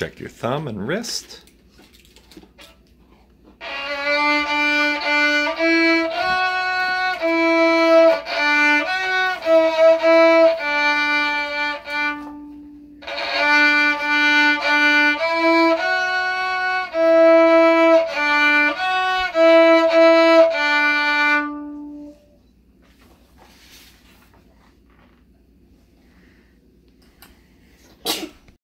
Check your thumb and wrist.